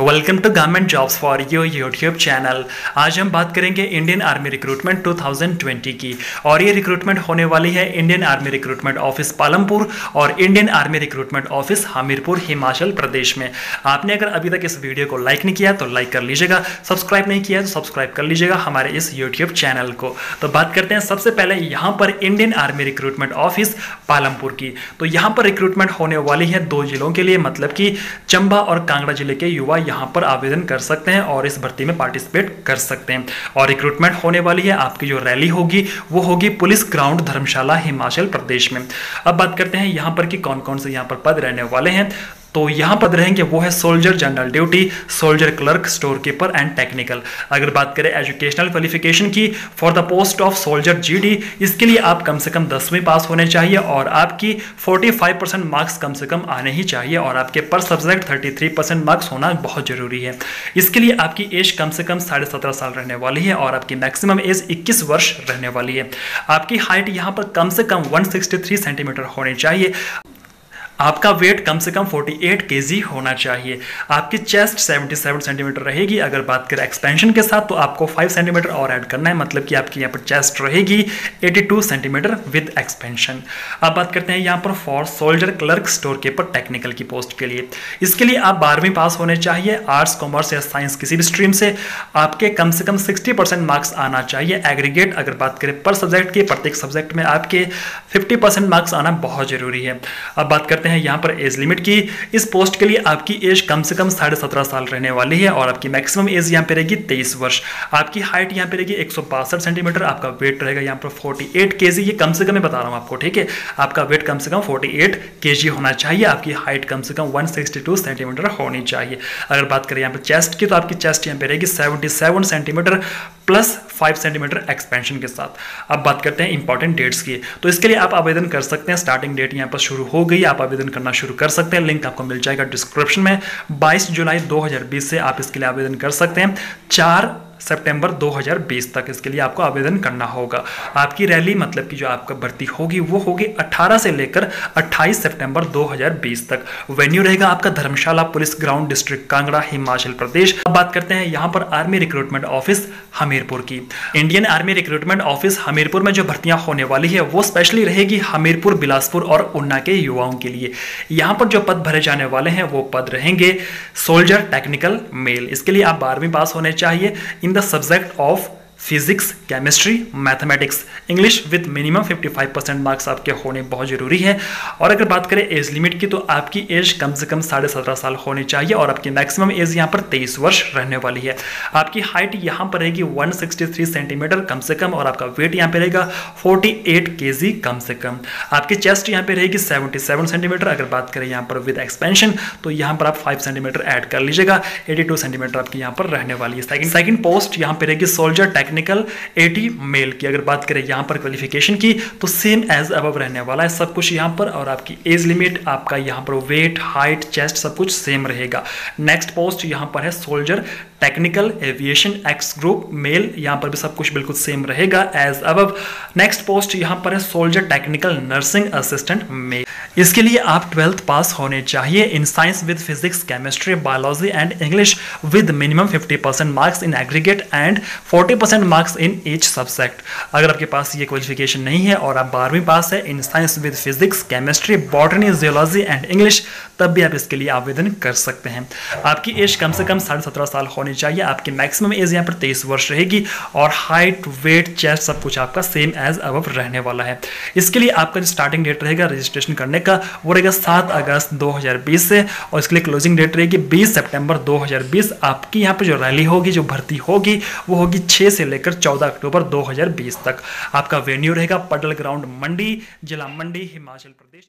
Welcome to government jobs for your YouTube channel आज हम बात करेंगे इंडियन आर्मी रिक्रूटमेंट 2020 की। और ये रिक्रूटमेंट होने वाली है Indian army recruitment office Palampur और Indian army recruitment office Hamirpur, Himachal Pradesh में। आपने अगर अभी तक इस वीडियो को लाइक नहीं किया तो लाइक कर लीजिएगा। सब्सक्राइब नहीं किया तो सब्सक्राइब कर लीजिएगा हमारे इस यूट्यूब चैनल को। तो बात करते हैं सबसे पहले यहाँ पर Indian army recruitment office Palampur की। तो यहाँ पर रिक्रूटमेंट होने वाली है दो जिलों के लिए मतलब कि चंबा और कांगड़ा ज़िले के युवा यहाँ पर आवेदन कर सकते हैं और इस भर्ती में पार्टिसिपेट कर सकते हैं। और रिक्रूटमेंट होने वाली है, आपकी जो रैली होगी, वो होगी पुलिस ग्राउंड धर्मशाला हिमाचल प्रदेश में। अब बात करते हैं यहाँ पर कि कौन कौन से यहाँ पर पद रहने वाले हैं। तो यहाँ पर रहेंगे, वो है soldier general duty soldier clerk store keeper and technical अगर बात करें एजुकेशनल क्वालिफिकेशन की for the post of soldier GD इसके लिए आप कम से कम दसवीं पास होने चाहिए और आपकी 45 परसेंट मार्क्स कम से कम आने ही चाहिए और आपके पर सब्जेक्ट 33 परसेंट मार्क्स होना बहुत ज़रूरी है। इसके लिए आपकी एज कम से कम साढ़े सत्रह साल रहने वाली है और आपकी मैक्सिमम एज 21 वर्ष रहने वाली है। आपकी हाइट यहाँ पर कम से कम 163 सेंटीमीटर होनी चाहिए। आपका वेट कम से कम 48 केजी होना चाहिए। आपकी चेस्ट 77 सेंटीमीटर रहेगी। अगर बात करें एक्सपेंशन के साथ तो आपको 5 सेंटीमीटर और ऐड करना है। मतलब कि आपकी यहाँ पर चेस्ट रहेगी 82 सेंटीमीटर विद एक्सपेंशन अब बात करते हैं यहाँ पर for soldier clerk store keeper technical की पोस्ट के लिए। इसके लिए आप बारहवीं पास होने चाहिए। आर्ट्स कॉमर्स या साइंस किसी भी स्ट्रीम से आपके कम से कम सिक्सटी मार्क्स आना चाहिए। एग्रीगेट अगर बात करें पर सब्जेक्ट की, प्रत्येक सब्जेक्ट में आपके फिफ्टी मार्क्स आना बहुत ज़रूरी है। अब बात करते करते हैं यहाँ पर एज लिमिट की। इस पोस्ट के लिए आपकी एज कम से कम साढ़े सत्रह साल रहने वाली है और आपकी मैक्सिमम एज यहाँ पे रहेगी तेईस वर्ष। आपकी हाइट यहाँ पे रहेगी एक सेंटीमीटर आपका वेट रहेगा यहाँ पर फोर्टी एट ये कम से कम मैं बता रहा हूँ आपको, ठीक है? आपका वेट कम से कम फोर्टी एट होना चाहिए, आपकी हाइट कम से कम वन सेंटीमीटर होनी चाहिए। अगर बात करें यहाँ पर चेस्ट की तो आपकी चेस्ट यहाँ पे रहेगी seventy centimetre plus five centimetre expansion के साथ। अब बात करते हैं इंपॉर्टेंट डेट्स की। तो इसके लिए आप आवेदन कर सकते हैं। स्टार्टिंग डेट यहाँ पर शुरू हो गई। आप आवेदन करना शुरू कर सकते हैं। लिंक आपको मिल जाएगा डिस्क्रिप्शन में। 22 जुलाई 2020 से आप इसके लिए आवेदन कर सकते हैं। चार सितंबर 2020 तक इसके लिए आपको आवेदन करना होगा। आपकी रैली मतलब कि जो आपका भर्ती होगी, वो होगी 18 से लेकर 28 सितंबर 2020 तक। वेन्यू रहेगा आपका Dharamshala, police ground district Kangra, Himachal Pradesh. अब बात करते हैं यहाँ पर आर्मी रिक्रूटमेंट ऑफ़िस हमीरपुर की। Indian army recruitment office Hamirpur में जो भर्तियाँ होने वाली है, वो स्पेशली रहेगी हमीरपुर, बिलासपुर और उन्ना के युवाओं के लिए। यहाँ पर जो पद भरे जाने वाले हैं, वो पद रहेंगे सोल्जर टेक्निकल मेल इसके लिए आप बारहवीं पास होने चाहिए। In the subject of physics chemistry mathematics English with minimum 55 percent marks आपके होने बहुत ज़रूरी है। और अगर बात करें एज लिमिट की तो आपकी एज कम से कम साढ़े सत्रह साल होनी चाहिए और आपकी मैक्सिमम एज यहाँ पर तेईस वर्ष रहने वाली है। आपकी हाइट यहाँ पर रहेगी 163 सेंटीमीटर कम से कम और आपका वेट यहाँ पर रहेगा 48 केजी कम से कम। आपकी चेस्ट यहाँ पर रहेगी 77 सेंटीमीटर अगर बात करें यहाँ पर विद एक्सपेंशन तो यहाँ पर आप 5 सेंटीमीटर ऐड कर लीजिएगा। 82 सेंटीमीटर आपकी यहाँ पर रहने वाली है। सेकंड पोस्ट यहाँ पर रहेगी सोल्जर टेक्निक टेक्निकल 80 मेल की, अगर बात करें यहाँ पर क्वालिफिकेशन की तो सेम एज अब रहने वाला है, सब कुछ यहाँ पर और आपकी एज लिमिट आपका यहाँ पर वेट हाइट चेस्ट सब कुछ सेम रहेगा। नेक्स्ट पोस्ट यहाँ पर है soldier technical aviation X group male यहाँ पर भी सब कुछ बिल्कुल सेम रहेगा एज अब नेक्स्ट पोस्ट यहाँ पर है soldier technical nursing assistant male इसके लिए आप ट्वेल्थ पास होने चाहिए in science with physics chemistry biology and English with minimum 50 percent marks in aggregate and 40 percent marks in each subject अगर आपके पास ये क्वालिफिकेशन नहीं है और आप बारहवीं पास है in science with physics chemistry botany geology and English तब भी आप इसके लिए आवेदन कर सकते हैं। आपकी एज कम से कम साढ़े सत्रह साल होनी चाहिए। आपकी मैक्सिमम एज यहाँ पर तेईस वर्ष रहेगी और हाइट वेट चेस्ट सब कुछ आपका सेम एज अब रहने वाला है। इसके लिए आपका जो स्टार्टिंग डेट रहेगा रजिस्ट्रेशन करने का, वो रहेगा सात अगस्त 2020 से और इसके लिए क्लोजिंग डेट रहेगी 20 सितंबर 2020 आपकी यहाँ पर जो रैली होगी, जो भर्ती होगी, वो होगी 6 से लेकर 14 अक्टूबर 2020 तक। आपका वेन्यू रहेगा पटल ग्राउंड मंडी, जिला मंडी, हिमाचल प्रदेश।